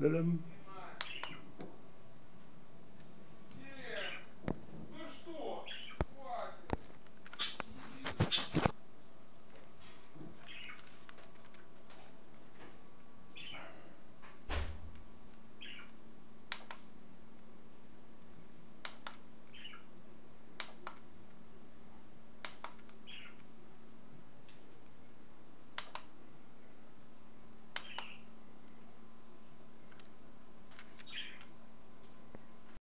Ля-дам.